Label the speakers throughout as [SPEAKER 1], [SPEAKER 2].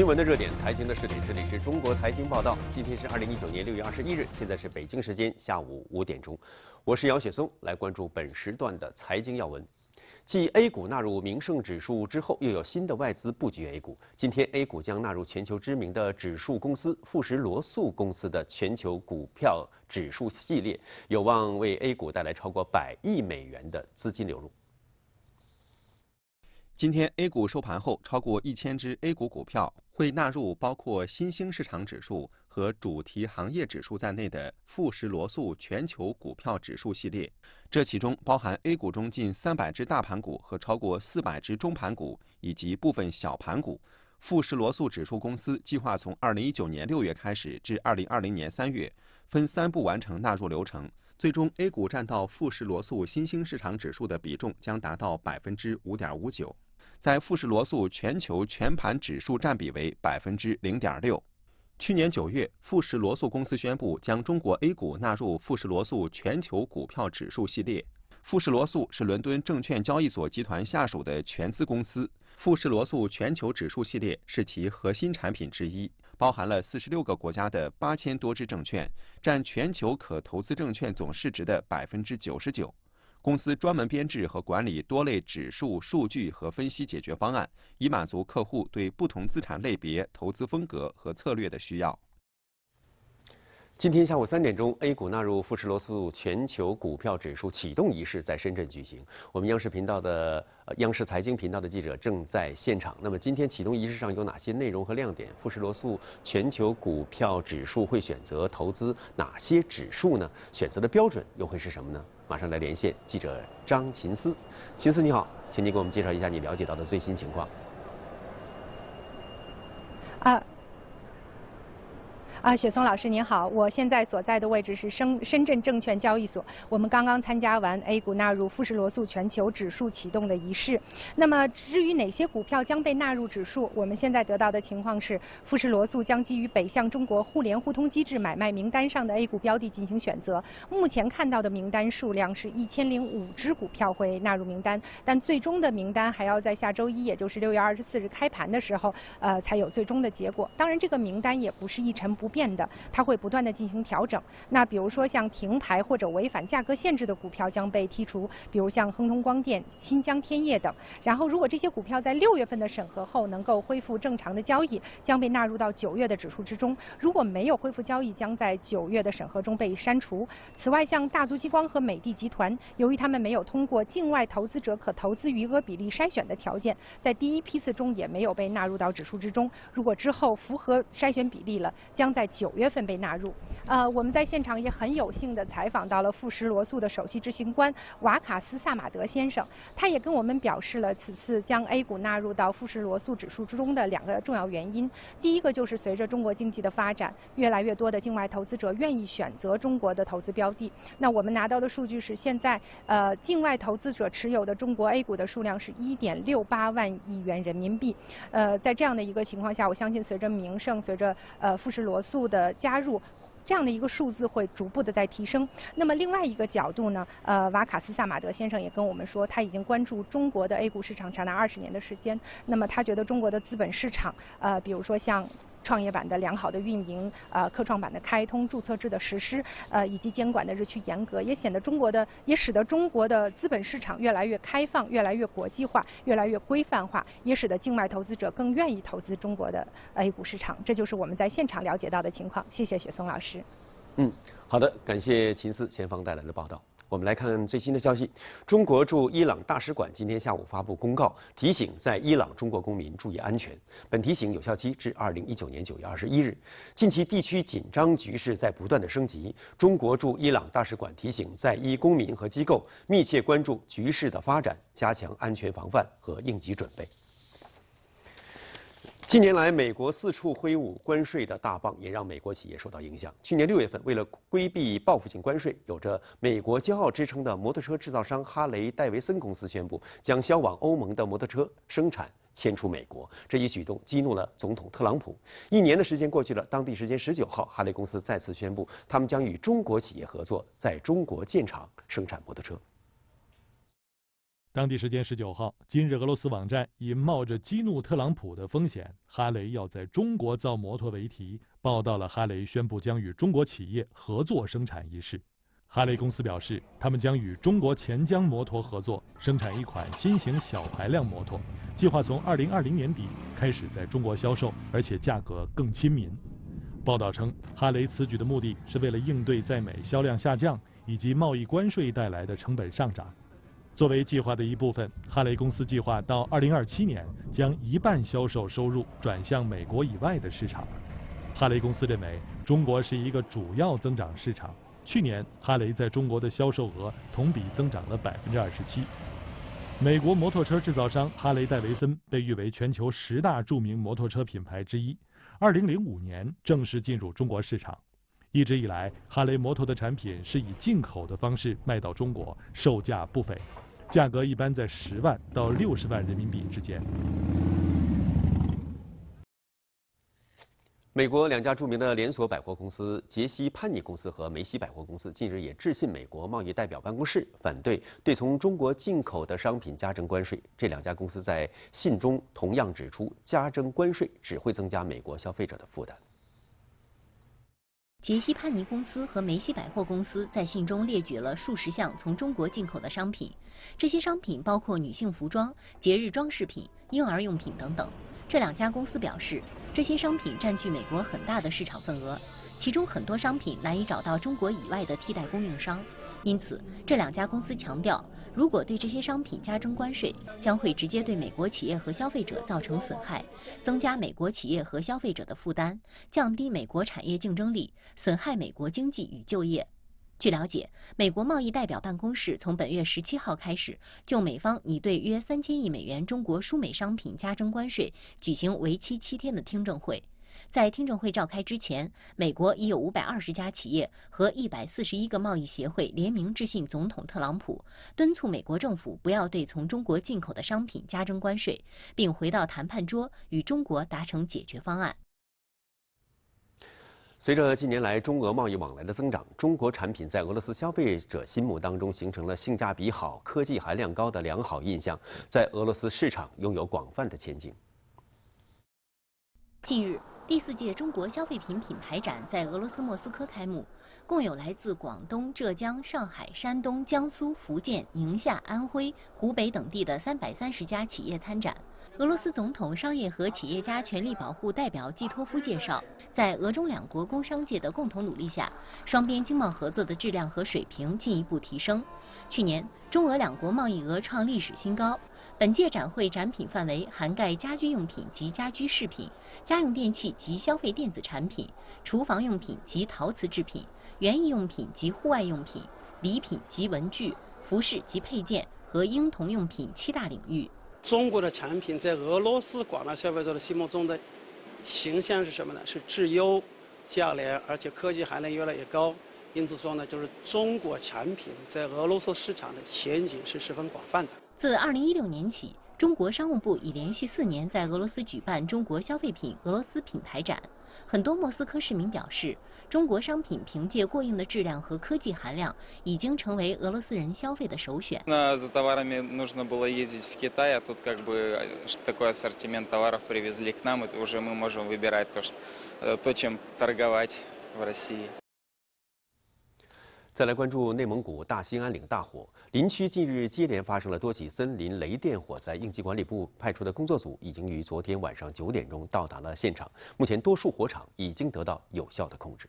[SPEAKER 1] 新闻的热点，财经的视点，这里是中国财经报道。今天是二零一九年六月二十一日，现在是北京时间下午五点钟，我是姚雪松，来关注本时段的财经要闻。继 A 股纳入名胜指数之后，又有新的外资布局 A 股。今天 A 股将纳入全球知名的指数公司富时罗素公司的全球股票指数系列，有望为 A 股带来超过百亿美元的资金流入。
[SPEAKER 2] 今天 A 股收盘后，超过一千只 A 股股票会纳入包括新兴市场指数和主题行业指数在内的富时罗素全球股票指数系列。这其中包含 A 股中近三百只大盘股和超过四百只中盘股以及部分小盘股。富时罗素指数公司计划从二零一九年六月开始至二零二零年三月，分三步完成纳入流程。最终，A 股占到富时罗素新兴市场指数的比重将达到百分之五点五九。在富时罗素全球全盘指数占比为百分之零点六。去年九月，富时罗素公司宣布将中国 A 股纳入富时罗素全球股票指数系列。富时罗素是伦敦证券交易所集团下属的全资公司。富时罗素全球指数系列是其核心产品之一，包含了四十六个国家的八千多只证券，占全球可投资证券总市值的百分之九十九。公司专门编制和管理多类指数数据和分析解决方案，以满足客户对不同资产类别、投资风格和策略的需要。
[SPEAKER 1] 今天下午三点钟，A 股纳入富时罗素全球股票指数启动仪式在深圳举行。我们央视频道的、央视财经频道的记者正在现场。那么，今天启动仪式上有哪些内容和亮点？富时罗素全球股票指数会选择投资哪些指数呢？选择的标准又会是什么呢？马上来连线记者张琴思。琴思你好，请你给我们介绍一下你了解到的最新情况。
[SPEAKER 3] 啊。啊，雪松老师您好，我现在所在的位置是深深圳证券交易所。我们刚刚参加完 A 股纳入富时罗素全球指数启动的仪式。那么，至于哪些股票将被纳入指数，我们现在得到的情况是，富时罗素将基于北向中国互联互通机制买卖名单上的 A 股标的进行选择。目前看到的名单数量是一千零五只股票会纳入名单，但最终的名单还要在下周一，也就是六月二十四日开盘的时候，呃，才有最终的结果。当然，这个名单也不是一成不。变的，它会不断的进行调整。那比如说像停牌或者违反价格限制的股票将被剔除，比如像亨通光电、新疆天业等。然后，如果这些股票在六月份的审核后能够恢复正常的交易，将被纳入到九月的指数之中。如果没有恢复交易，将在九月的审核中被删除。此外，像大族激光和美的集团，由于他们没有通过境外投资者可投资余额比例筛选的条件，在第一批次中也没有被纳入到指数之中。如果之后符合筛选比例了，将在在九月份被纳入，呃，我们在现场也很有幸的采访到了富时罗素的首席执行官瓦卡斯萨马德先生，他也跟我们表示了此次将 A 股纳入到富时罗素指数之中的两个重要原因。第一个就是随着中国经济的发展，越来越多的境外投资者愿意选择中国的投资标的。那我们拿到的数据是，现在呃境外投资者持有的中国 A 股的数量是一点六八万亿元人民币。呃，在这样的一个情况下，我相信随着名胜，随着呃富时罗素。速的加入，这样的一个数字会逐步的在提升。那么另外一个角度呢，呃，瓦卡斯萨马德先生也跟我们说，他已经关注中国的 A 股市场长达二十年的时间。那么他觉得中国的资本市场，呃，比如说像。创业板的良好的运营，呃，科创板的开通、注册制的实施，呃，以及监管的日趋严格，也显得中国的，也使得中国的资本市场越来越开放、越来越国际化、越来越规范化，也使得境外投资者更愿意投资中国的 A 股市场。这就是我们在现场了解到的情况。谢谢雪松老师。
[SPEAKER 1] 嗯，好的，感谢秦思前方带来的报道。我们来看最新的消息。中国驻伊朗大使馆今天下午发布公告，提醒在伊朗中国公民注意安全。本提醒有效期至二零一九年九月二十一日。近期地区紧张局势在不断的升级，中国驻伊朗大使馆提醒在伊公民和机构密切关注局势的发展，加强安全防范和应急准备。近年来，美国四处挥舞关税的大棒，也让美国企业受到影响。去年六月份，为了规避报复性关税，有着“美国骄傲”之称的摩托车制造商哈雷戴维森公司宣布，将销往欧盟的摩托车生产迁出美国。这一举动激怒了总统特朗普。一年的时间过去了，当地时间十九号，哈雷公司再次宣布，他们将与中国企业合作，在中国建厂生产摩托车。
[SPEAKER 4] 当地时间十九号，今日俄罗斯网站以冒着激怒特朗普的风险，哈雷要在中国造摩托为题，报道了哈雷宣布将与中国企业合作生产一事。哈雷公司表示，他们将与中国钱江摩托合作生产一款新型小排量摩托，计划从二零二零年底开始在中国销售，而且价格更亲民。报道称，哈雷此举的目的是为了应对在美销量下降以及贸易关税带来的成本上涨。作为计划的一部分，哈雷公司计划到二零二七年将一半销售收入转向美国以外的市场。哈雷公司认为，中国是一个主要增长市场。去年，哈雷在中国的销售额同比增长了百分之二十七。美国摩托车制造商哈雷戴维森被誉为全球十大著名摩托车品牌之一。二零零五年正式进入中国市场，一直以来，哈雷摩托的产品是以进口的方式卖到中国，售价不菲，价格一般在十万到六十万人民币之间。
[SPEAKER 1] 美国两家著名的连锁百货公司杰西·潘尼公司和梅西百货公司近日也致信美国贸易代表办公室，反对对从中国进口的商品加征关税。这两家公司在信中同样指出，加征关税只会增加美国消费者的负担。
[SPEAKER 5] 杰西·潘尼公司和梅西百货公司在信中列举了数十项从中国进口的商品，这些商品包括女性服装、节日装饰品、婴儿用品等等。这两家公司表示，这些商品占据美国很大的市场份额，其中很多商品难以找到中国以外的替代供应商。因此，这两家公司强调，如果对这些商品加征关税，将会直接对美国企业和消费者造成损害，增加美国企业和消费者的负担，降低美国产业竞争力，损害美国经济与就业。据了解，美国贸易代表办公室从本月十七号开始，就美方拟对约三千亿美元中国输美商品加征关税举行为期七天的听证会。在听证会召开之前，美国已有五百二十家企业和一百四十一个贸易协会联名致信总统特朗普，敦促美国政府不要对从中国进口的商品加征关税，并回到谈判桌与中国达成解决方案。
[SPEAKER 1] 随着近年来中俄贸易往来的增长，中国产品在俄罗斯消费者心目当中形成了性价比好、科技含量高的良好印象，在俄罗斯市场拥有广泛的前景。
[SPEAKER 5] 近日，第四届中国消费品品牌展在俄罗斯莫斯科开幕，共有来自广东、浙江、上海、山东、江苏、福建、宁夏、安徽、湖北等地的三百三十家企业参展。俄罗斯总统商业和企业家权利保护代表季托夫介绍，在俄中两国工商界的共同努力下，双边经贸合作的质量和水平进一步提升。去年，中俄两国贸易额创历史新高。本届展会展品范围涵盖家居用品及家居饰品、家用电器及消费电子产品、厨房用品及陶瓷制品、园艺用品及户外用品、礼品及文具、服饰及配件和婴童用品七大领域。
[SPEAKER 6] 中国的产品在俄罗斯广大消费者的心目中的形象是什么呢？是质优、价廉，而且科技含量越来越高。因此说呢，就是中国产品在俄罗斯市场的前景是十分广泛的。
[SPEAKER 5] 自2016年起，中国商务部已连续四年在俄罗斯举办中国消费品俄罗斯品牌展。很多莫斯科市民表示，中国商品凭借过硬的质量和科技含量，已经成为俄罗斯人消费的首选。
[SPEAKER 7] На за товарами нужно было ездить в Китай, а тут как бы такой ассортимент товаров привезли к нам, и уже мы можем выбирать то, что то, чем торговать в России.
[SPEAKER 1] 再来关注内蒙古大兴安岭大火，林区近日接连发生了多起森林雷电火灾。应急管理部派出的工作组已经于昨天晚上九点钟到达了现场，目前多数火场已经得到有效的控制。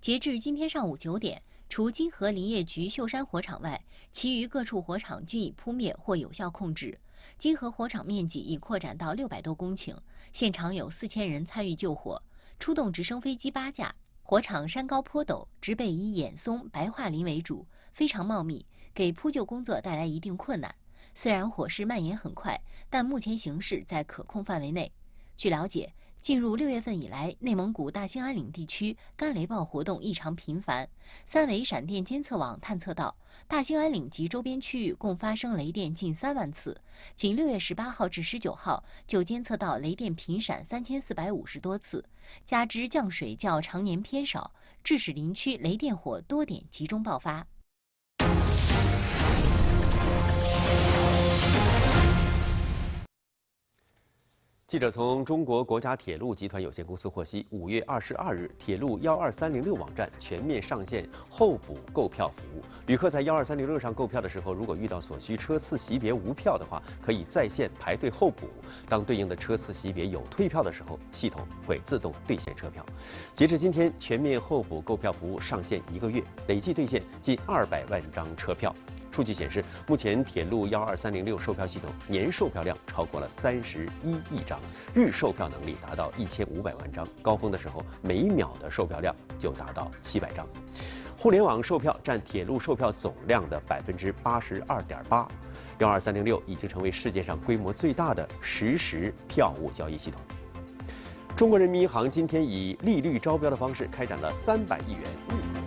[SPEAKER 5] 截至今天上午九点，除金河林业局秀山火场外，其余各处火场均已扑灭或有效控制。金河火场面积已扩展到六百多公顷，现场有四千人参与救火，出动直升飞机八架。火场山高坡陡，植被以偃松、白桦林为主，非常茂密，给扑救工作带来一定困难。虽然火势蔓延很快，但目前形势在可控范围内。据了解。进入六月份以来，内蒙古大兴安岭地区干雷暴活动异常频繁。三维闪电监测网探测到，大兴安岭及周边区域共发生雷电近三万次。仅六月十八号至十九号，就监测到雷电频闪三千四百五十多次。加之降水较常年偏少，致使林区雷电火多点集中爆发。
[SPEAKER 1] 记者从中国国家铁路集团有限公司获悉，五月二十二日，铁路幺二三零六网站全面上线候补购票服务。旅客在幺二三零六上购票的时候，如果遇到所需车次级别无票的话，可以在线排队候补。当对应的车次级别有退票的时候，系统会自动兑现车票。截至今天，全面候补购票服务上线一个月，累计兑现近二百万张车票。数据显示，目前铁路幺二三零六售票系统年售票量超过了三十一亿张，日售票能力达到一千五百万张，高峰的时候每秒的售票量就达到七百张。互联网售票占铁路售票总量的百分之八十二点八，幺二三零六已经成为世界上规模最大的实时票务交易系统。中国人民银行今天以利率招标的方式开展了三百亿元。